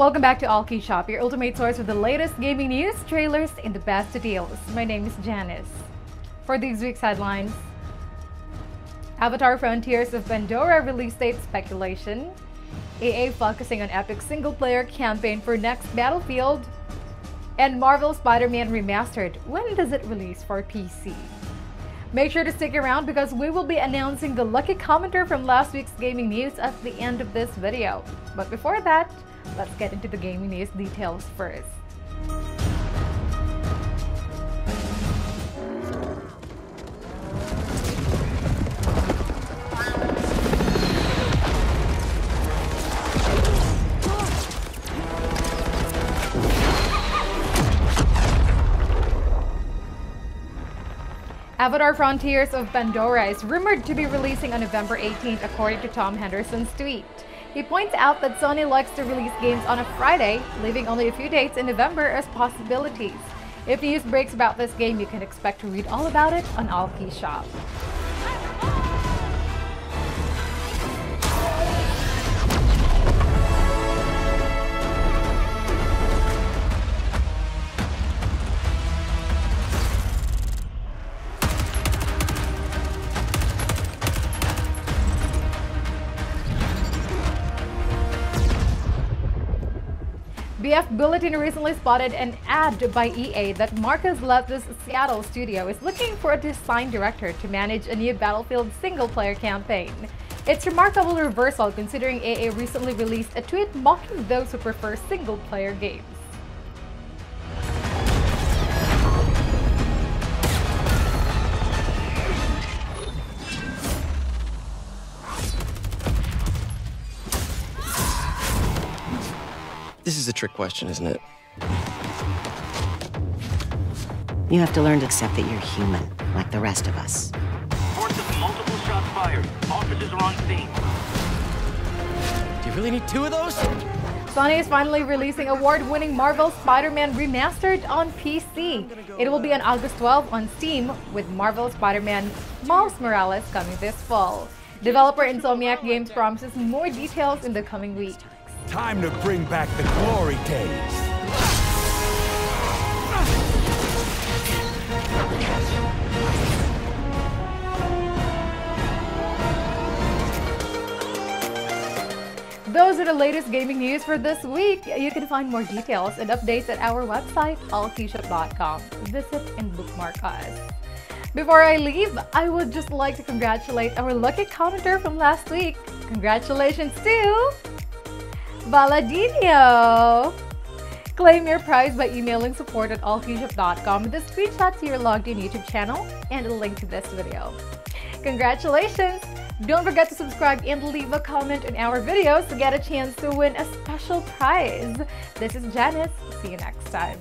Welcome back to Allkeyshop, your ultimate source for the latest gaming news, trailers, and the best deals. My name is Janice. For this week's headlines, Avatar Frontiers of Pandora release date speculation, EA focusing on epic single-player campaign for next Battlefield, and Marvel Spider-Man Remastered. When does it release for PC? Make sure to stick around because we will be announcing the lucky commenter from last week's gaming news at the end of this video. But before that, let's get into the gaming news details first. Avatar Frontiers of Pandora is rumored to be releasing on November 18th according to Tom Henderson's tweet. He points out that Sony likes to release games on a Friday, leaving only a few dates in November as possibilities. If news breaks about this game, you can expect to read all about it on Allkeyshop. BF Bulletin recently spotted an ad by EA that Marcus Lehto's Seattle studio is looking for a design director to manage a new Battlefield single-player campaign. It's remarkable reversal considering EA recently released a tweet mocking those who prefer single-player games. This is a trick question, isn't it? You have to learn to accept that you're human, like the rest of us. Reports of multiple shots fired. Officers are on scene. Do you really need two of those? Sony is finally releasing award-winning Marvel Spider-Man Remastered on PC. It will be on August 12 on Steam, with Marvel Spider-Man Miles Morales coming this fall. Developer Insomniac Games promises more details in the coming weeks. Time to bring back the glory days. Those are the latest gaming news for this week. You can find more details and updates at our website, allkeyshop.com. Visit and bookmark us. Before I leave, I would just like to congratulate our lucky commenter from last week. Congratulations to Valadinho! Claim your prize by emailing support at allkeyshop.com with a screenshot to your logged in YouTube channel and a link to this video. Congratulations! Don't forget to subscribe and leave a comment on our videos to get a chance to win a special prize. This is Janice. See you next time.